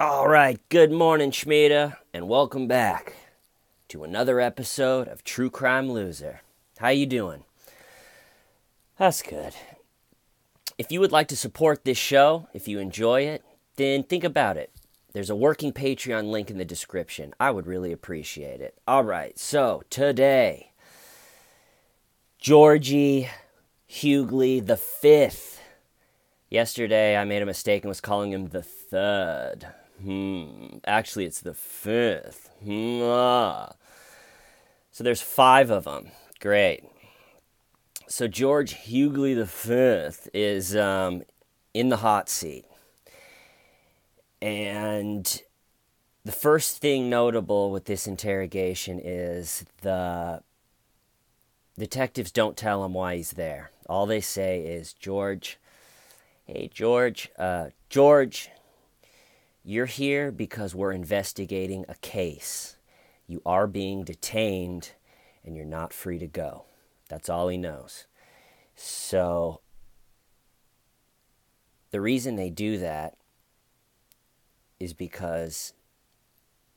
All right, good morning, Schmida, and welcome back to another episode of True Crime Loser. How you doing? That's good. If you would like to support this show, if you enjoy it, then think about it. There's a working Patreon link in the description. I would really appreciate it. All right, so today, Georgie Huguely the fifth. Yesterday, I made a mistake and was calling him the third. Hmm. Actually, it's the fifth. Hmm. Ah. So there's five of them. Great. So George Huguely the fifth is um, in the hot seat, and the first thing notable with this interrogation is the detectives don't tell him why he's there. All they say is George. Hey George, uh, George, you're here because we're investigating a case. You are being detained and you're not free to go. That's all he knows. So, the reason they do that is because,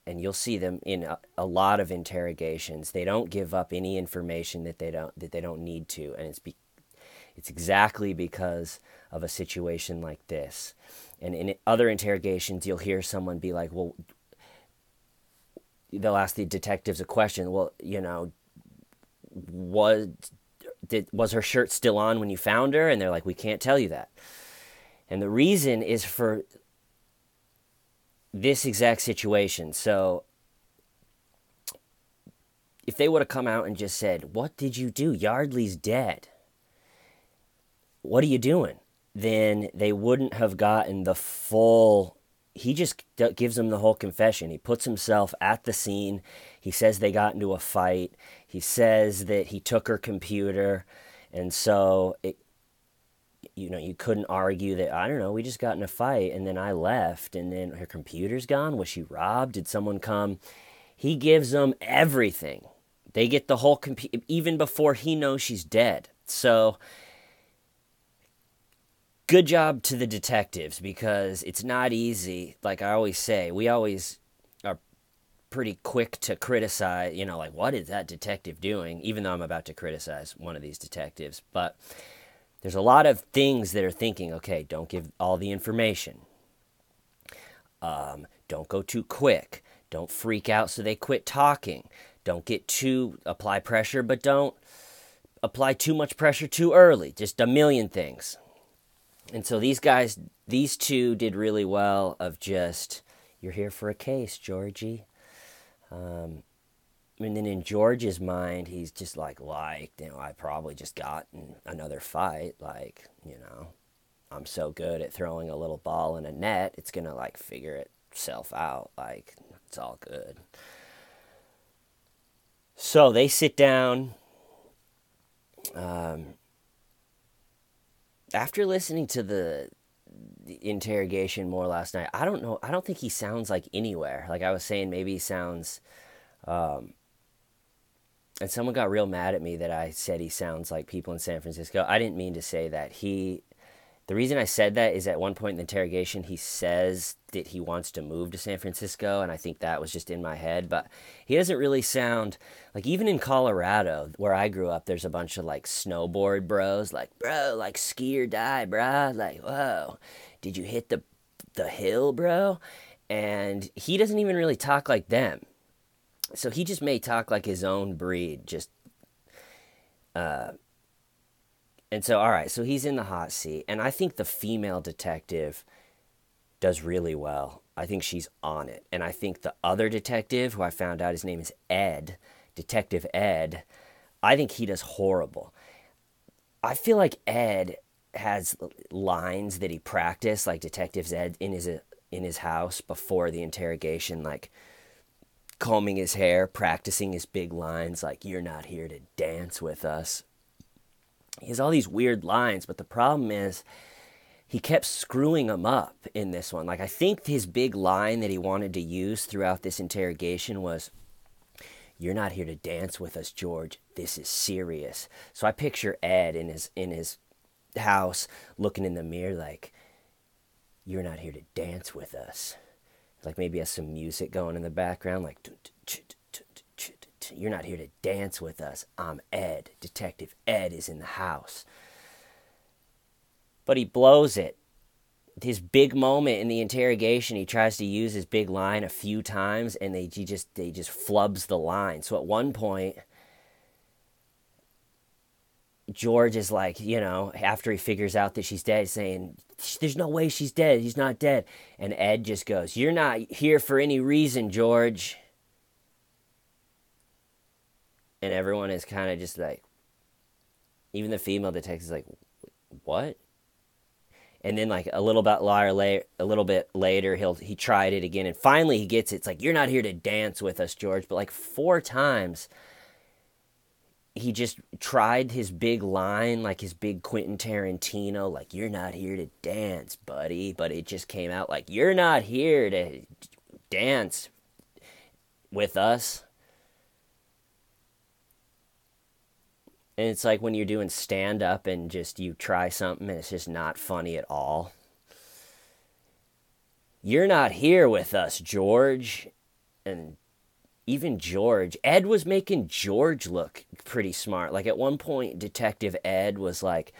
and you'll see them in a, a, lot of interrogations, they don't give up any information that they don't that they don't need to, and it's be, it's exactly because of a situation like this. And in other interrogations, you'll hear someone be like, well, they'll ask the detectives a question. Well, you know, was did was her shirt still on when you found her? And they're like, we can't tell you that. And the reason is for this exact situation. So if they would have come out and just said, "What did you do? Yardley's dead. What are you doing?" Then they wouldn't have gotten the full. He just gives them the whole confession. He puts himself at the scene. He says they got into a fight. He says that he took her computer. And so, it, you know, you couldn't argue that, I don't know, we just got in a fight and then I left and then her computer's gone. Was she robbed? Did someone come? He gives them everything. They get the whole computer, even before he knows she's dead. So, good job to the detectives because it's not easy. Like I always say, we always are pretty quick to criticize, you know, like, what is that detective doing? Even though I'm about to criticize one of these detectives. But there's a lot of things that are thinking, okay, don't give all the information. Um, don't go too quick. Don't freak out so they quit talking. Don't get too, apply pressure, but don't apply too much pressure too early. Just a million things and so these guys, these two did really well of just, you're here for a case, Georgie. Um, and then in George's mind, he's just like, like, you know, I probably just got another fight. Like, you know, I'm so good at throwing a little ball in a net, it's going to like figure itself out. Like, it's all good. So they sit down. Um, after listening to the, the interrogation more last night, I don't know. I don't think he sounds like anywhere. Like I was saying, maybe he sounds. Um, and someone got real mad at me that I said he sounds like people in San Francisco. I didn't mean to say that. He the reason I said that is at one point in the interrogation, he says that he wants to move to San Francisco, and I think that was just in my head. But he doesn't really sound like even in Colorado, where I grew up, there's a bunch of like snowboard bros, like bro, like ski or die, bro. Like whoa, did you hit the the hill, bro? And he doesn't even really talk like them, so he just may talk like his own breed, just. Uh, and so, all right, so he's in the hot seat. And I think the female detective does really well. I think she's on it. And I think the other detective, who I found out his name is Ed, Detective Ed, I think he does horrible. I feel like Ed has lines that he practiced, like Detective Ed in his in his house before the interrogation, like combing his hair, practicing his big lines, like "You're not here to dance with us," he has all these weird lines, but the problem is he kept screwing them up in this one. Like I think his big line that he wanted to use throughout this interrogation was you're not here to dance with us, George. This is serious. So I picture Ed in his in his house looking in the mirror like you're not here to dance with us. Like maybe has some music going in the background, like you're not here to dance with us. I'm Ed. Detective Ed is in the house. But he blows it. His big moment in the interrogation, he tries to use his big line a few times and they he just they just flubs the line. So at one point George is like, you know, after he figures out that she's dead, saying, There's no way she's dead. He's not dead. And Ed just goes, You're not here for any reason, George. And everyone is kind of just like, even the female detective is like, What? And then like a little bit later, a little bit later, he'll he tried it again, and finally he gets it. It's like you're not here to dance with us, George. But like four times, he just tried his big line, like his big Quentin Tarantino, like, you're not here to dance, buddy. But it just came out like, you're not here to dance with us. And it's like when you're doing stand up and just you try something and it's just not funny at all. You're not here with us, George. And even George, Ed was making George look pretty smart. Like at one point, Detective Ed was like,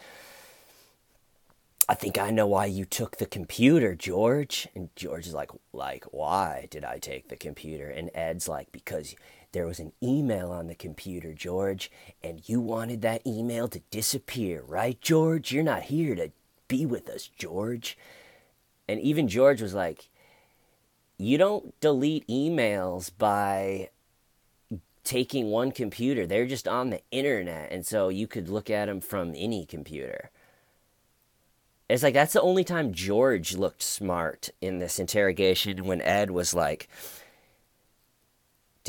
I think I know why you took the computer, George. And George is like, like, why did I take the computer? And Ed's like, because there was an email on the computer, George, and you wanted that email to disappear, right, George? You're not here to be with us, George. And even George was like, you don't delete emails by taking one computer. They're just on the internet. And so you could look at them from any computer. It's like that's the only time George looked smart in this interrogation when Ed was like,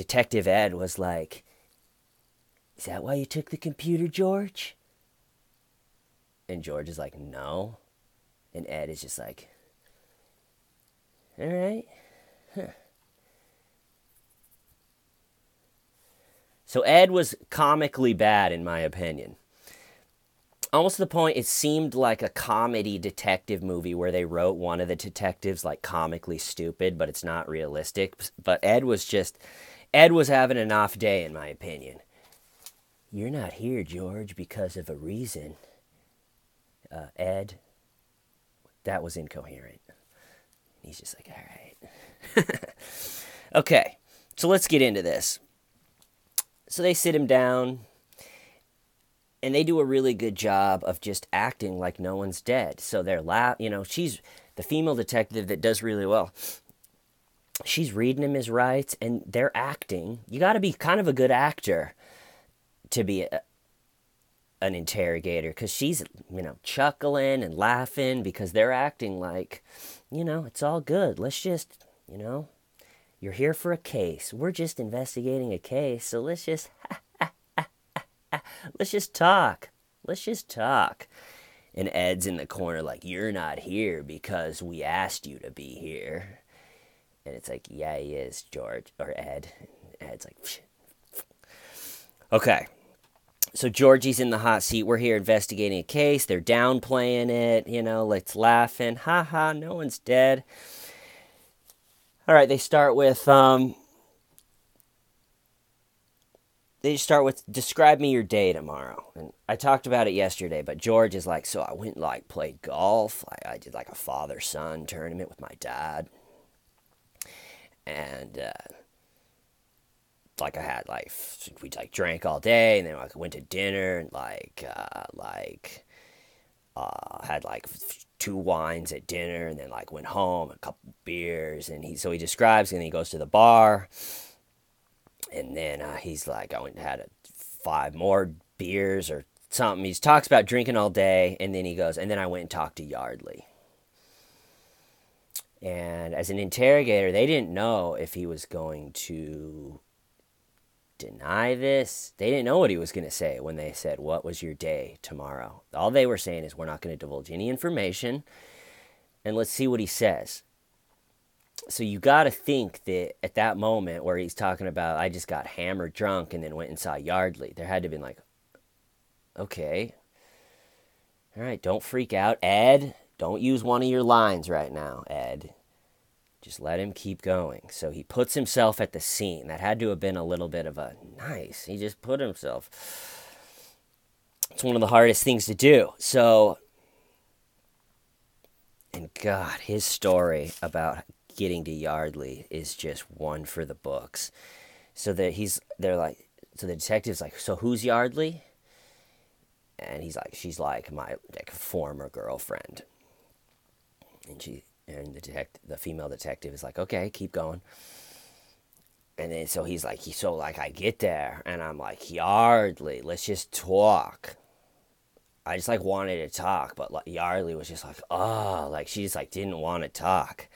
Detective Ed was like, Is that why you took the computer, George? And George is like, No. And Ed is just like, All right. So Ed was comically bad, in my opinion. Almost to the point it seemed like a comedy detective movie where they wrote one of the detectives like comically stupid, but it's not realistic. But Ed was just, Ed was having an off day, in my opinion. You're not here, George, because of a reason. Uh, Ed, that was incoherent. He's just like, all right. okay, so let's get into this. So they sit him down, and they do a really good job of just acting like no one's dead. So they're laugh, you know, she's the female detective that does really well. She's reading him his rights, and they're acting. You got to be kind of a good actor to be a, an interrogator because she's, you know, chuckling and laughing because they're acting like, you know, it's all good. Let's just you know? You're here for a case. We're just investigating a case, so let's just let's just talk. Let's just talk. And Ed's in the corner like, "You're not here because we asked you to be here." And it's like, "Yeah, he is, George or Ed." And Ed's like, Psh. "Okay." So Georgie's in the hot seat. We're here investigating a case. They're downplaying it, you know, let's laughing. Ha ha, no one's dead. All right, they start with um, they start with describe me your day tomorrow and i talked about it yesterday but george is like so i went like played golf i, I did like a father son tournament with my dad and uh, like i had like we like drank all day and then like went to dinner and like uh, like uh, had like two wines at dinner and then like went home a couple beers and he so he describes and he goes to the bar and then uh, he's like I went and had a, five more beers or something. He talks about drinking all day and then he goes and then I went and talked to Yardley and as an interrogator they didn't know if he was going to deny this. They didn't know what he was going to say when they said, What was your day tomorrow? All they were saying is, We're not going to divulge any information and let's see what he says. So you got to think that at that moment where he's talking about, I just got hammered drunk and then went and saw Yardley, there had to been like, Okay. All right, don't freak out. Ed, don't use one of your lines right now, Ed. Just let him keep going. So he puts himself at the scene. That had to have been a little bit of a nice. He just put himself. It's one of the hardest things to do. So, and God, his story about getting to Yardley is just one for the books. So that he's, they're like, so the detective's like, so who's Yardley? And he's like, she's like my like former girlfriend. And she, and the detective, the female detective is like, okay, keep going. And then so he's like, he so like I get there and I'm like, Yardley, let's just talk. I just like wanted to talk, but like Yardley was just like, oh, like she just like didn't want to talk.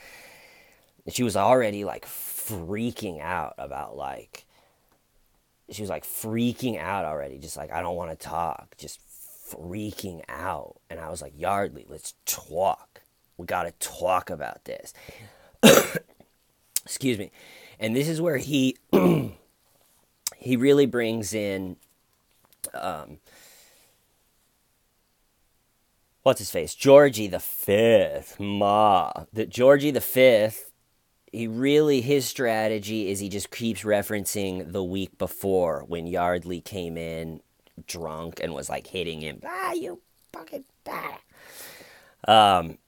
And she was already like freaking out about like she was like freaking out already, just like I don't want to talk, just freaking out. And I was like, Yardley, let's talk. We got to talk about this. Excuse me. And this is where he he really brings in um, what's his face? Georgie the Fifth. Ma. That Georgie the Fifth he really his strategy is he just keeps referencing the week before when Yardley came in drunk and was like hitting him. Ah, you fucking ah. Um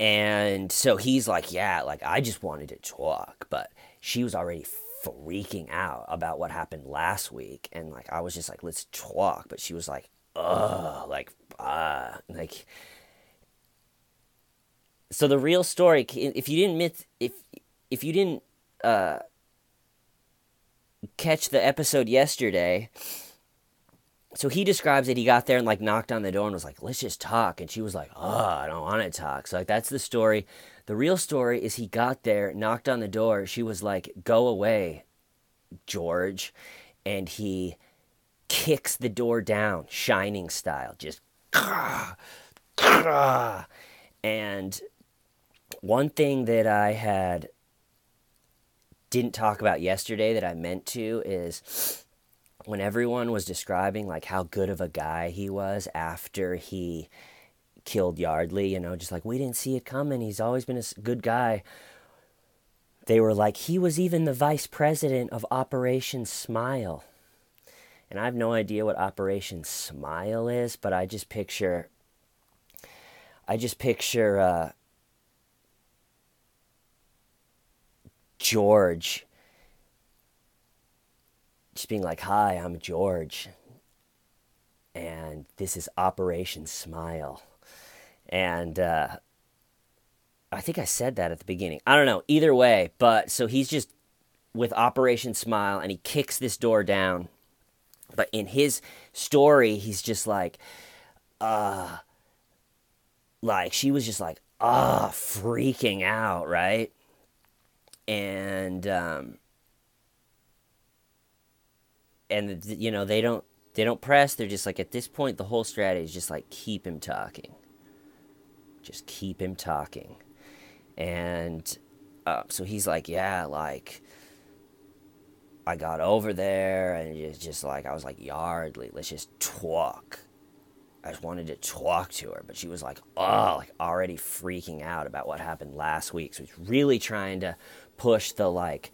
and so he's like, yeah, like I just wanted to talk, but she was already freaking out about what happened last week, and like I was just like, let's talk, but she was like, ugh, like, ah, like. So the real story, if you didn't miss, if if you didn't uh, catch the episode yesterday, so he describes that he got there and like knocked on the door and was like, let's just talk. And she was like, oh, I don't want to talk. So like that's the story. The real story is he got there, knocked on the door. She was like, go away, George. And he kicks the door down, shining style, just and one thing that I had didn't talk about yesterday that I meant to is when everyone was describing like how good of a guy he was after he killed Yardley, you know, just like we didn't see it coming. He's always been a good guy. They were like he was even the vice president of Operation Smile. And I have no idea what Operation Smile is, but I just picture I just picture uh, George being like, Hi, I'm George. And this is Operation Smile. And uh, I think I said that at the beginning. I don't know. Either way, but so he's just with Operation Smile and he kicks this door down. But in his story, he's just like, uh, like she was just like, ah, uh, freaking out, right? And, um, and you know they don't they don't press. They're just like at this point the whole strategy is just like keep him talking, just keep him talking, and uh, so he's like, yeah, like I got over there and it's just like I was like Yardley, let's just talk. I just wanted to talk to her, but she was like, oh, like already freaking out about what happened last week. So he's really trying to push the like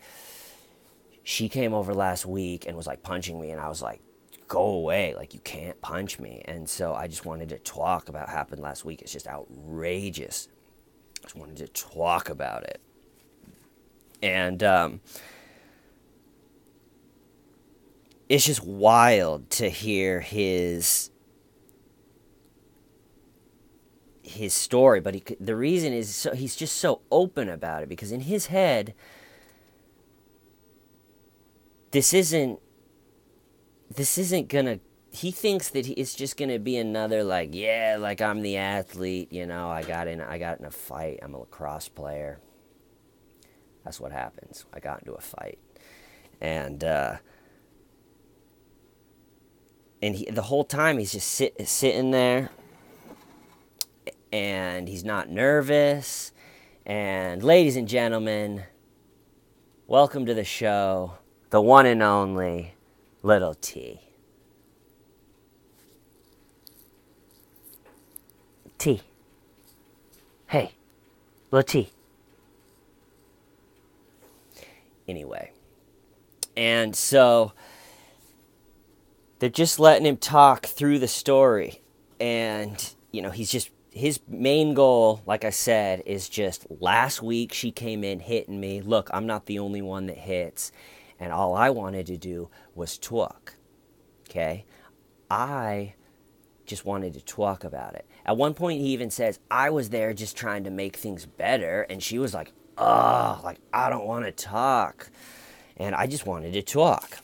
she came over last week and was like punching me and I was like go away. Like you can't punch me. And so I just wanted to talk about what happened last week. It's just outrageous. I just wanted to talk about it. And um, it's just wild to hear his his story. But he, the reason is so, he's just so open about it because in his head this isn't this isn't gonna he thinks that it's just gonna be another like yeah like i'm the athlete you know i got in i got in a fight i'm a lacrosse player. That's what happens. I got into a fight. And uh and he, the whole time he's just sit, sitting there and he's not nervous. And ladies and gentlemen welcome to the show the one and only Little T. T. Hey, Little T. anyway. And so they're just letting him talk through the story. And, you know, he's just, his main goal, like I said, is just last week she came in hitting me. Look, I'm not the only one that hits. And all I wanted to do was talk. Okay? I just wanted to talk about it. At one point, he even says, I was there just trying to make things better. And she was like, oh, like, I don't want to talk. And I just wanted to talk.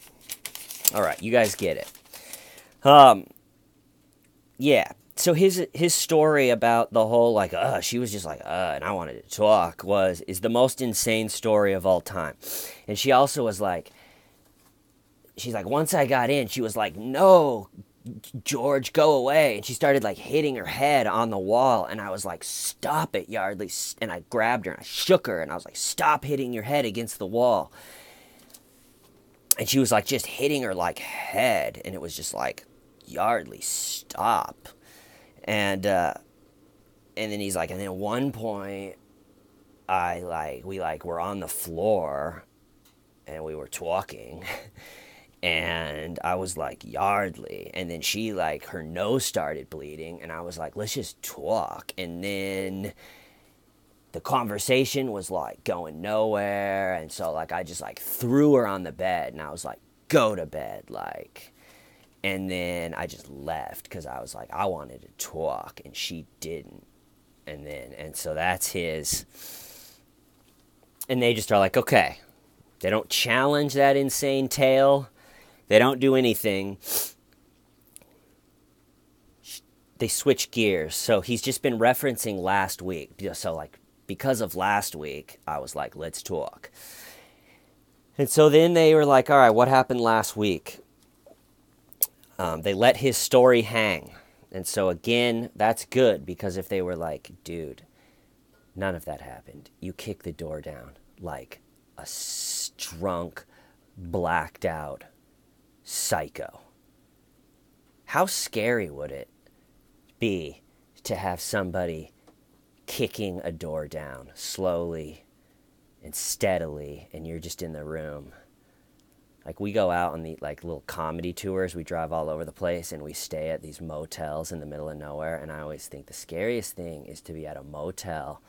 All right, you guys get it. Um, yeah. So his his story about the whole like uh she was just like uh and I wanted to talk was is the most insane story of all time, and she also was like, she's like once I got in she was like no George, go away. And she started like hitting her head on the wall. And I was like, stop it, Yardley. And I grabbed her and I shook her and I was like, stop hitting your head against the wall. And she was like, just hitting her like head. And it was just like, Yardley, stop. And, uh, and then he's like, and then at one point, I like, we like were on the floor and we were talking. and I was like, Yardley. And then she, like, her nose started bleeding. And I was like, let's just talk. And then the conversation was like going nowhere. And so, like, I just like threw her on the bed and I was like, go to bed. Like, and then I just left because I was like, I wanted to talk. And she didn't. And then, and so that's his. And they just are like, okay. They don't challenge that insane tale they don't do anything. They switch gears. So he's just been referencing last week. So, like, because of last week, I was like, let's talk. And so then they were like, all right, what happened last week? Um, they let his story hang. And so, again, that's good because if they were like, dude, none of that happened, you kick the door down like a drunk, blacked out psycho. How scary would it be to have somebody kicking a door down slowly and steadily and you're just in the room? Like we go out on the like little comedy tours, we drive all over the place and we stay at these motels in the middle of nowhere and I always think the scariest thing is to be at a motel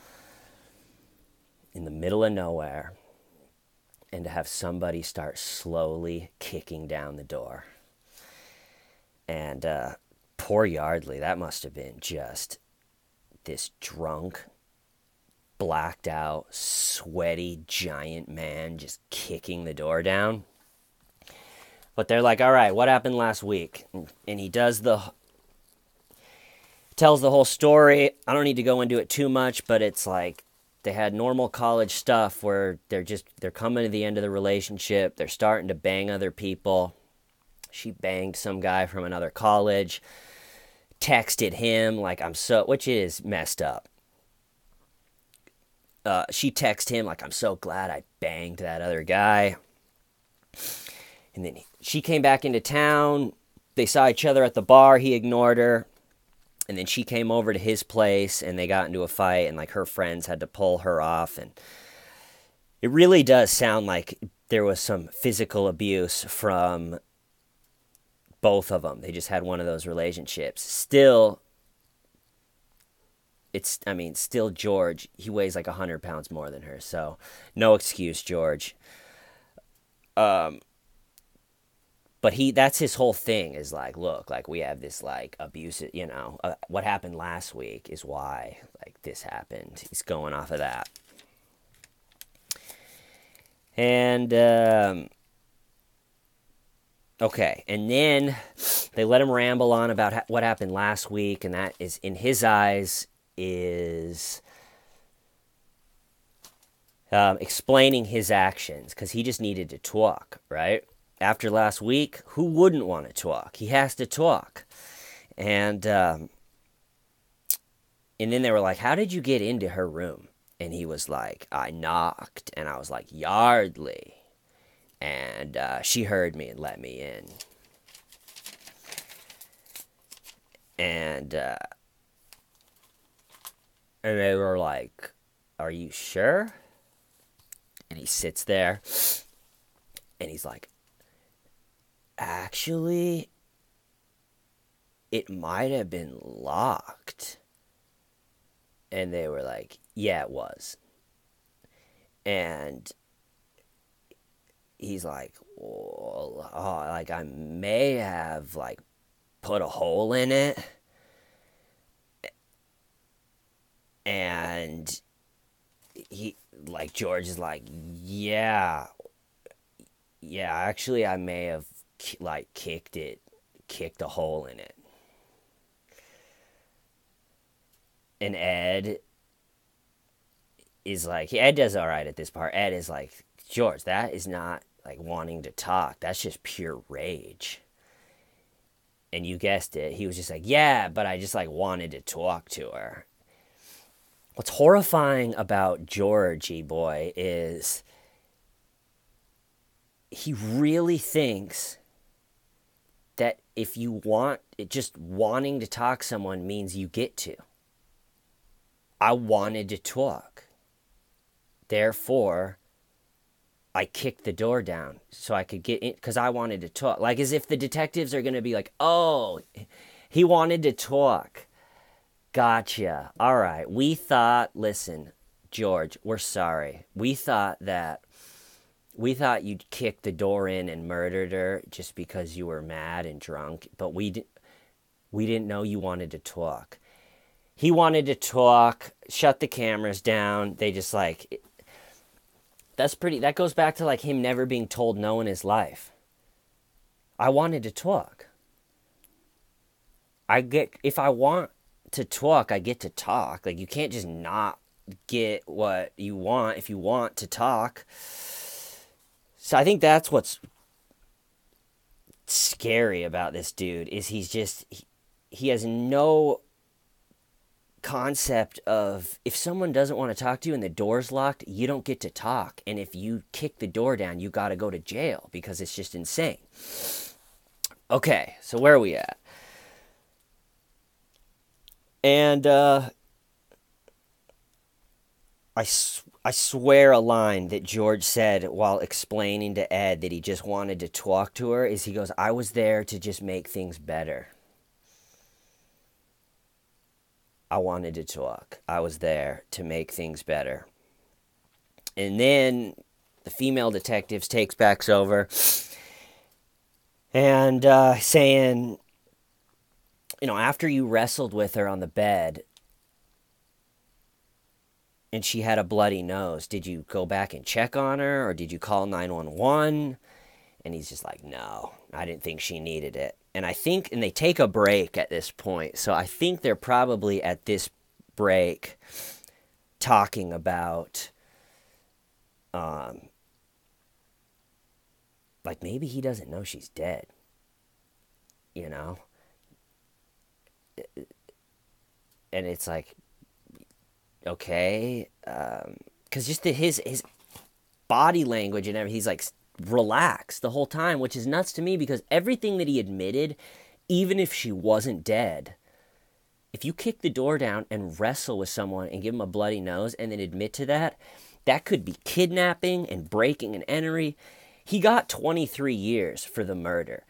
in the middle of nowhere and to have somebody start slowly kicking down the door. And uh, poor Yardley, that must have been just this drunk, blacked out, sweaty giant man just kicking the door down. But they're like, all right, what happened last week? And he does the tells the whole story. I don't need to go into it too much, but it's like they had normal college stuff where they're just they're coming to the end of the relationship they're starting to bang other people she banged some guy from another college texted him like i'm so which is messed up uh, she texted him like i'm so glad i banged that other guy and then she came back into town. They saw each other at the bar. He ignored her. And then she came over to his place and they got into a fight and like her friends had to pull her off. And it really does sound like there was some physical abuse from both of them they just had one of those relationships. Still it's i mean still george he weighs like 100 pounds more than her. So no excuse george. Um but he that's his whole thing is like look like we have this like abusive you know uh, what happened last week is why like this happened. He's going off of that. And um, okay. And then they let him ramble on about ha- what happened last week and that is in his eyes is um, explaining his actions because he just needed to talk right after last week, who wouldn't want to talk? He has to talk. And um, and then they were like, "How did you get into her room?" And he was like, "I knocked." And I was like, "Yardley." And uh, she heard me and let me in. And uh, and they were like, "Are you sure?" And he sits there And he's like, actually, it might have been locked. And they were like, yeah, it was. And he's like, well, oh, like I may have like put a hole in it. And he like George is like, yeah, yeah. Actually, I may have like kicked it, kicked a hole in it. And Ed is like, Ed does all right at this part. Ed is like, George, that is not like wanting to talk. That's just pure rage. And you guessed it. He was just like, yeah, but I just like wanted to talk to her. What's horrifying about Georgie boy is he really thinks if you want it just wanting to talk someone means you get to. I wanted to talk. Therefore, I kicked the door down so I could get in because I wanted to talk. Like as if the detectives are going to be like, oh, he wanted to talk. Gotcha. All right. We thought, listen, George, we're sorry. We thought that we thought you'd kicked the door in and murdered her just because you were mad and drunk, but we di- we didn't know you wanted to talk. He wanted to talk, shut the cameras down. They just like that's pretty that goes back to like him never being told no in his life. I wanted to talk. I get if I want to talk, I get to talk. Like you can't just not get what you want if you want to talk. So I think that's what's scary about this dude is he's just he, he has no concept of if someone doesn't want to talk to you and the door's locked, you don't get to talk. And if you kick the door down, you got to go to jail because it's just insane. Okay, so where are we at? And uh, I, sw- I swear a line that George said while explaining to Ed that he just wanted to talk to her is he goes, I was there to just make things better. I wanted to talk. I was there to make things better. And then the female detectives takes backs over and uh, saying, you know, after you wrestled with her on the bed and she had a bloody nose, did you go back and check on her or did you call 911? And he's just like, no, I didn't think she needed it. And I think, and they take a break at this point. So I think they're probably at this break talking about, um, like maybe he doesn't know she's dead. You know? and it's like okay? Because um, just the, his his body language and everything he's like relaxed the whole time which is nuts to me because everything that he admitted even if she wasn't dead if you kick the door down and wrestle with someone and give them a bloody nose and then admit to that that could be kidnapping and breaking and entering he got 23 years for the murder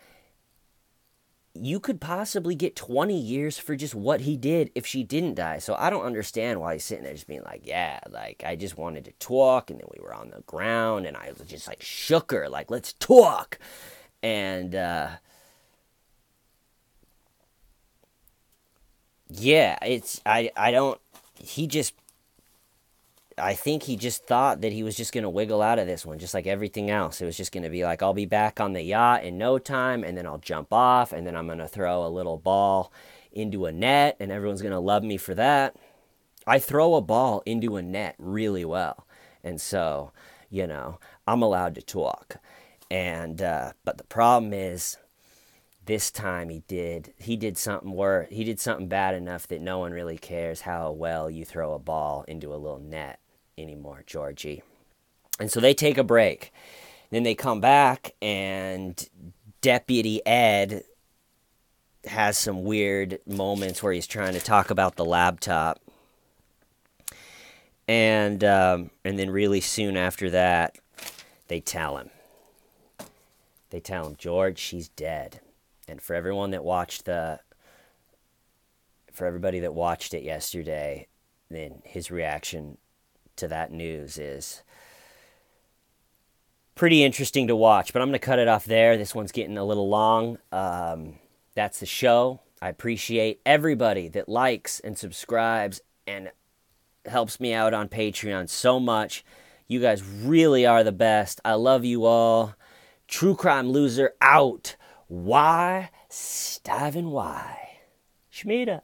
you could possibly get 20 years for just what he did if she didn't die. So I don't understand why he's sitting there just being like, yeah, like I just wanted to talk. And then we were on the ground and I was just like shook her, like, let's talk. And, uh, yeah, it's, I, I don't, he just I think he just thought that he was just going to wiggle out of this one, just like everything else. It was just going to be like, I'll be back on the yacht in no time, and then I'll jump off, and then I'm going to throw a little ball into a net, and everyone's going to love me for that. I throw a ball into a net really well. And so, you know, I'm allowed to talk. And, uh, but the problem is, this time he did he did something where he did something bad enough that no one really cares how well you throw a ball into a little net anymore, Georgie. And so they take a break. Then they come back, and Deputy Ed has some weird moments where he's trying to talk about the laptop. And um, and then really soon after that, they tell him. they tell him, George, she's dead. And for everyone that watched the, for everybody that watched it yesterday, then his reaction to that news is pretty interesting to watch. But I'm going to cut it off there. This one's getting a little long. Um, that's the show. I appreciate everybody that likes and subscribes and helps me out on Patreon so much. You guys really are the best. I love you all. True Crime Loser out. Why? Steven Why? Schmida.